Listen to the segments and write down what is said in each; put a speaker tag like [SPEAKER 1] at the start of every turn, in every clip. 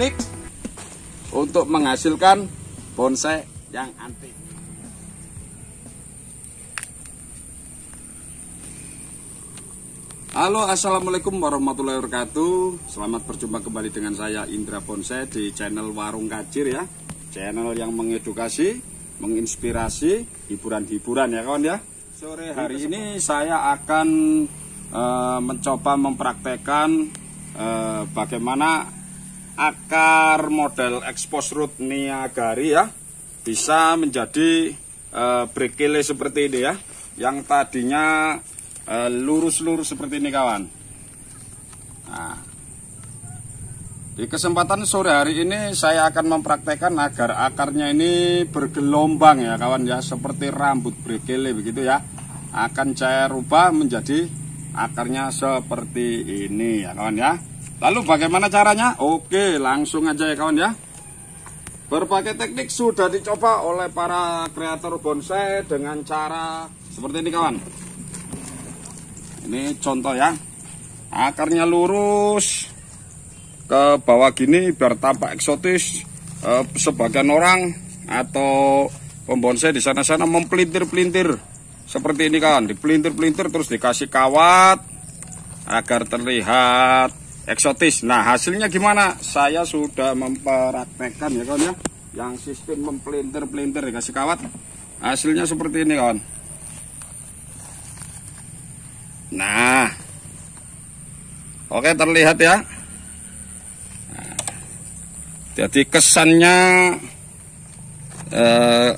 [SPEAKER 1] unik untuk menghasilkan bonsai yang antik. Halo assalamualaikum warahmatullahi wabarakatuh. Selamat berjumpa kembali dengan saya Indra Bonsai di channel Warung Kacir ya. Channel yang mengedukasi, menginspirasi, hiburan-hiburan ya kawan ya. Sore hari ini saya akan uh, mencoba mempraktekkan uh, bagaimana akar model expose root niagari ya Bisa menjadi uh, brekele seperti ini ya Yang tadinya Eh, lurus-lurus seperti ini kawan. Nah, di kesempatan sore hari ini saya akan mempraktekkan agar akarnya ini bergelombang ya kawan ya, seperti rambut brekele begitu ya. Akan saya rubah menjadi akarnya seperti ini ya kawan ya. Lalu bagaimana caranya? Oke, langsung aja ya kawan ya. Berbagai teknik sudah dicoba oleh para kreator bonsai dengan cara seperti ini kawan. Ini contoh ya. Akarnya lurus. Ke bawah gini biar tampak eksotis. Eh, sebagian orang atau pembonsai di sana-sana mempelintir-pelintir seperti ini kan dipelintir-pelintir terus dikasih kawat agar terlihat eksotis. Nah hasilnya gimana? Saya sudah mempraktekkan ya kawan ya. Yang sistem mempelintir-pelintir dikasih kawat. Hasilnya seperti ini kawan. Nah, oke terlihat ya. Nah, jadi kesannya eh,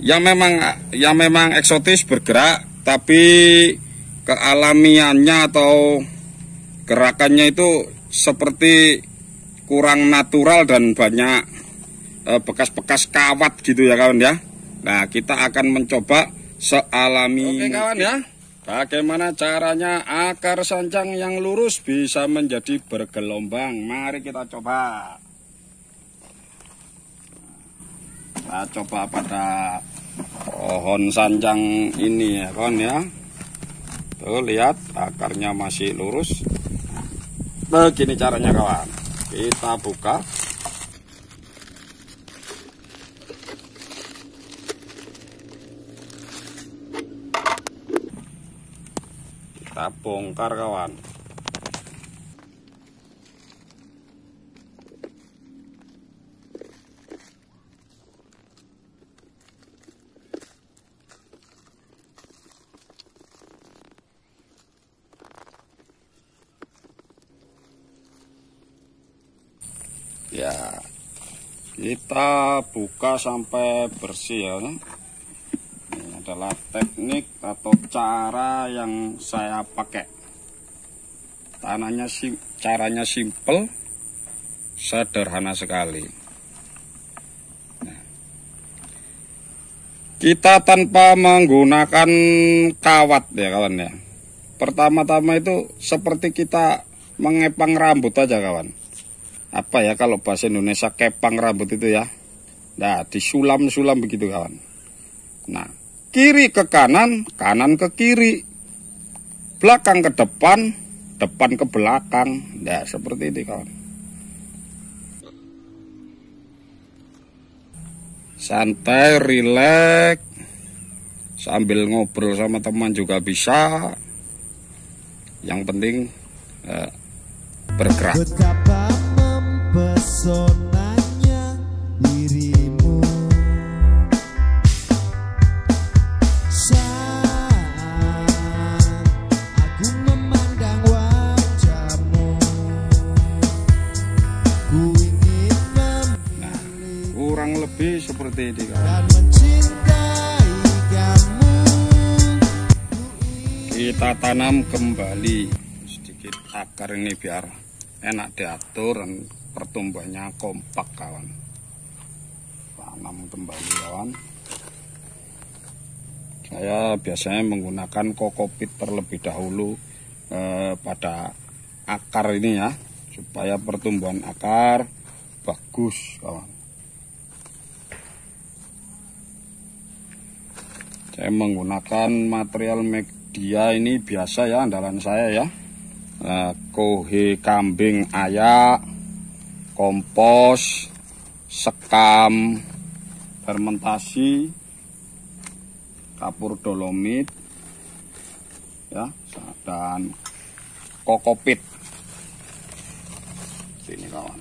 [SPEAKER 1] yang memang yang memang eksotis bergerak, tapi kealamiannya atau gerakannya itu seperti kurang natural dan banyak eh, bekas-bekas eh, kawat gitu ya kawan ya. Nah kita akan mencoba sealami Oke kawan ya. Bagaimana caranya akar sancang yang lurus bisa menjadi bergelombang? Mari kita coba. Kita coba pada pohon sancang ini ya kawan ya. Tuh lihat akarnya masih lurus. Begini caranya kawan. Kita buka kita bongkar kawan ya kita buka sampai bersih ya adalah teknik atau cara yang saya pakai. Tanahnya sim, caranya simple, sederhana sekali. Nah. Kita tanpa menggunakan kawat ya kawan ya. Pertama-tama itu seperti kita mengepang rambut aja kawan. Apa ya kalau bahasa Indonesia kepang rambut itu ya. Nah, disulam-sulam begitu kawan. Nah, kiri ke kanan, kanan ke kiri, belakang ke depan, depan ke belakang. Ya, seperti ini kawan. Santai, rileks, sambil ngobrol sama teman juga bisa. Yang penting eh, bergerak. Betapa mempesonanya diri lebih seperti ini kawan. Kita tanam kembali sedikit akar ini biar enak diatur pertumbuhannya kompak kawan. Tanam kembali kawan. Saya biasanya menggunakan kokopit terlebih dahulu eh, pada akar ini ya supaya pertumbuhan akar bagus kawan saya menggunakan material media ini biasa ya andalan saya ya nah, kohe kambing ayak kompos sekam fermentasi kapur dolomit ya dan kokopit. Sini kawan.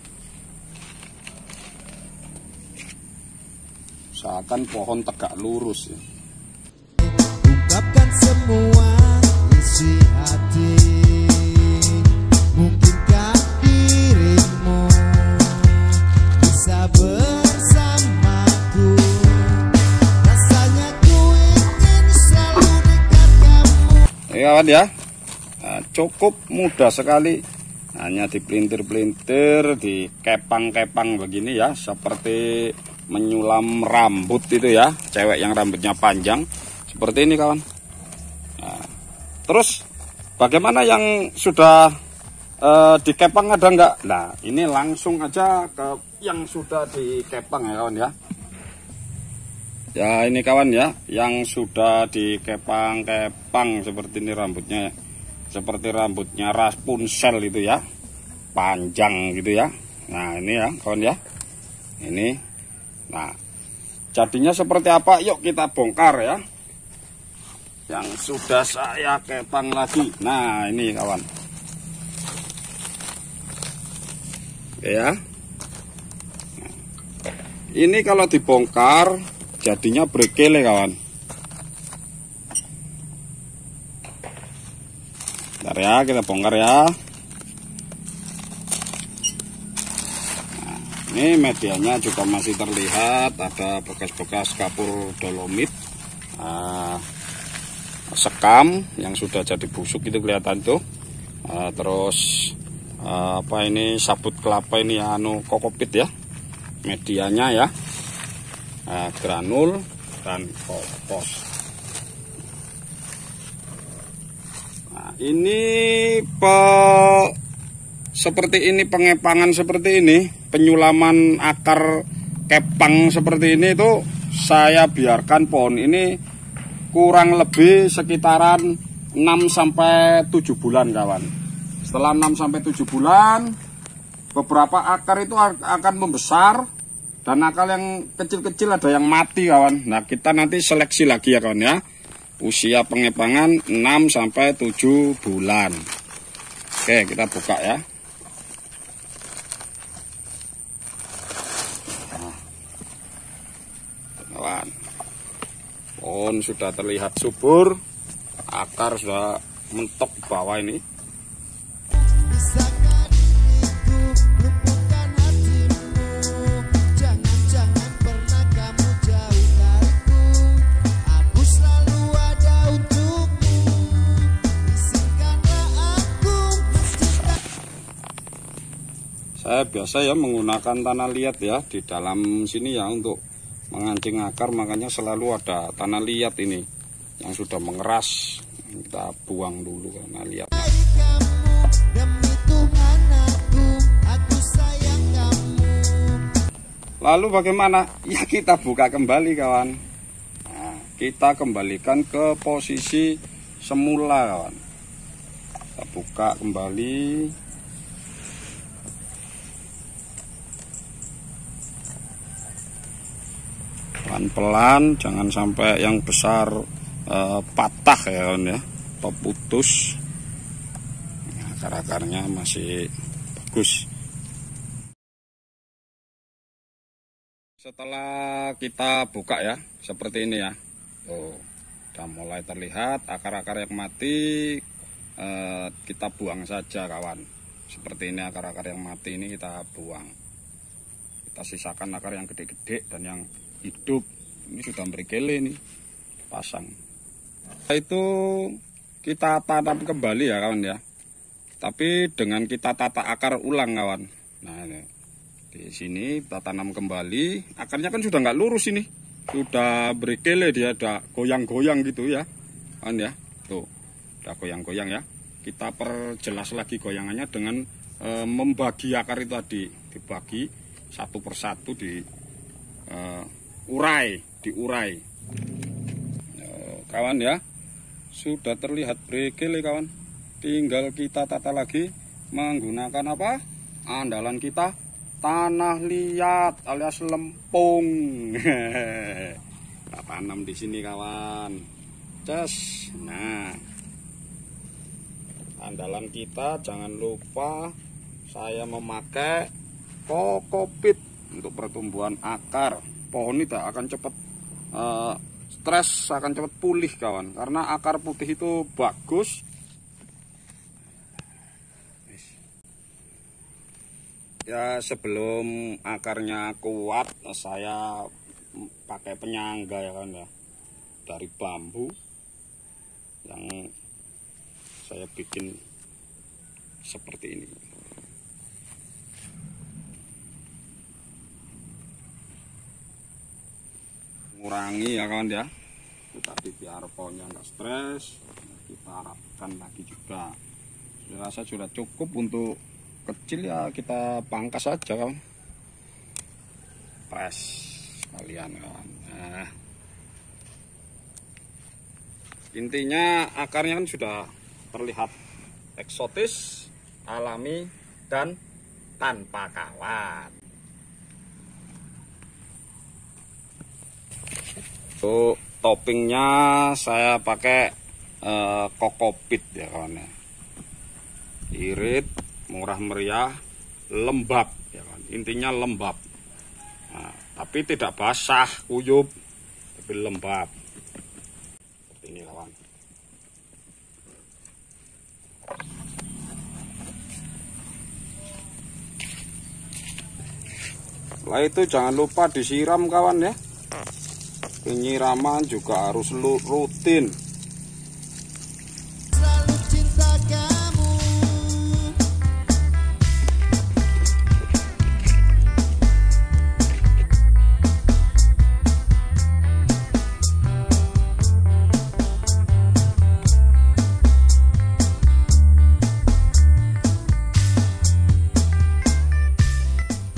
[SPEAKER 1] Seakan pohon tegak lurus ya. Ungkapkan semua isi hati ya kawan ya. Nah, cukup mudah sekali. Hanya dipelintir-pelintir di kepang-kepang begini ya. Seperti menyulam rambut itu ya. Cewek yang rambutnya panjang. Seperti ini kawan. Nah, terus bagaimana yang sudah uh, dikepang ada enggak nah ini langsung aja ke yang sudah dikepang ya kawan ya. Ya ini kawan ya. Yang sudah dikepang-kepang seperti ini rambutnya seperti rambutnya Rapunzel itu ya. Panjang gitu ya. Nah ini ya kawan ya. Ini. Nah jadinya seperti apa? Yuk kita bongkar ya. Yang sudah saya kepang lagi. Nah ini kawan. Oke ya. Ini kalau dibongkar jadinya brekele kawan Bentar ya kita bongkar ya. Nah, ini medianya juga masih terlihat ada bekas-bekas kapur dolomit nah, sekam yang sudah jadi busuk itu kelihatan tuh. Uh, terus uh, apa ini sabut kelapa ini ya anu kokopit ya medianya ya. Uh, granul dan kompos ini pe seperti ini pengepangan seperti ini penyulaman akar kepang seperti ini itu saya biarkan pohon ini kurang lebih sekitaran 6 sampai 7 bulan kawan. Setelah 6 sampai 7 bulan beberapa akar itu akan membesar dan akar yang kecil-kecil ada yang mati kawan. Nah, kita nanti seleksi lagi ya kawan ya. Usia pengepangan 6 sampai 7 bulan. Oke, kita buka ya. Kawan pohon sudah terlihat subur akar sudah mentok bawah ini biasa ya menggunakan tanah liat ya di dalam sini ya untuk mengancing akar. Makanya selalu ada tanah liat ini yang sudah mengeras. Kita buang dulu karena liatnya lalu bagaimana? Ya kita buka kembali kawan. Nah, kita kembalikan ke posisi semula kawan. Kita buka kembali pelan-pelan jangan sampai yang besar uh, patah ya kawan ya. Atau putus. Nah, akar-akarnya masih bagus. Setelah kita buka ya seperti ini ya. Tuh udah mulai terlihat akar-akar yang mati. Uh, kita buang saja kawan. Seperti ini akar-akar yang mati ini kita buang. Kita sisakan akar yang gede-gede dan yang hidup ini sudah berkele nih pasang. Itu kita tanam kembali ya kawan ya. Tapi dengan kita tata akar ulang kawan. Nah ini. Di sini kita tanam kembali. Akarnya kan sudah nggak lurus ini. Sudah berkele dia ada goyang-goyang gitu ya kawan ya. Tuh udah goyang-goyang ya. Kita perjelas lagi goyangannya dengan e, membagi akar itu tadi. Dibagi satu persatu di e, urai, diurai. kawan ya, sudah terlihat brekele kawan. Tinggal kita tata lagi menggunakan apa? Andalan kita tanah liat alias lempung. tak tanam di sini kawan. Ces. Nah. Andalan kita jangan lupa saya memakai kokopit untuk pertumbuhan akar. Pohon ini tak akan cepat uh, stres akan cepat pulih kawan. Karena akar putih itu bagus. Ya sebelum akarnya kuat saya pakai penyangga ya kan ya. Dari bambu yang saya bikin seperti ini mengurangi ya kawan ya. Tetapi biar pohonnya nggak stres kita harapkan lagi juga. Saya rasa sudah cukup untuk kecil ya kita pangkas saja kawan. Press kalian kawan. Nah, intinya akarnya kan sudah terlihat eksotis alami dan tanpa kawat untuk toppingnya saya pakai uh, kokopit ya kawan ya irit murah meriah lembab ya kan. Intinya lembab. Nah, tapi tidak basah kuyup tapi lembab. Seperti ini kawan. Setelah itu jangan lupa disiram kawan ya penyiraman juga harus rutin.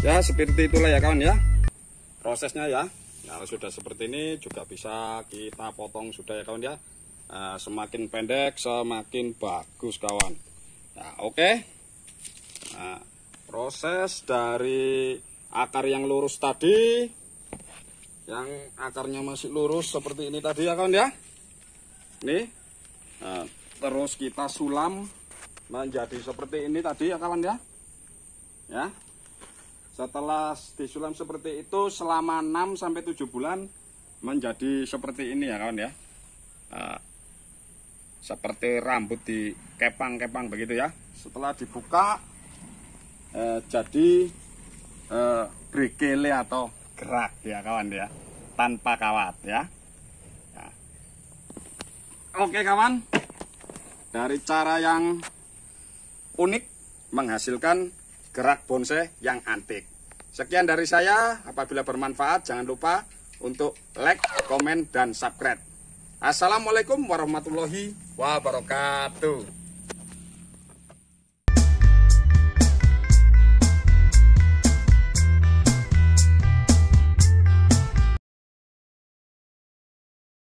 [SPEAKER 1] Ya seperti itulah ya kawan ya. Prosesnya ya nah sudah seperti ini juga bisa kita potong sudah ya kawan ya. Nah, semakin pendek semakin bagus kawan. Nah oke. Okay. nah, proses dari akar yang lurus tadi yang akarnya masih lurus seperti ini tadi ya kawan ya. Ini nah, terus kita sulam menjadi seperti ini tadi ya kawan ya. Ya setelah disulam seperti itu selama 6 sampai 7 bulan menjadi seperti ini ya kawan ya. Nah, seperti rambut di kepang-kepang begitu ya. Setelah dibuka eh, jadi eh, brekele atau gerak ya kawan ya. Tanpa kawat ya. Nah. Oke kawan. Dari cara yang unik menghasilkan gerak bonsai yang antik. Sekian dari saya, apabila bermanfaat jangan lupa untuk like, komen, dan subscribe. Assalamualaikum warahmatullahi wabarakatuh.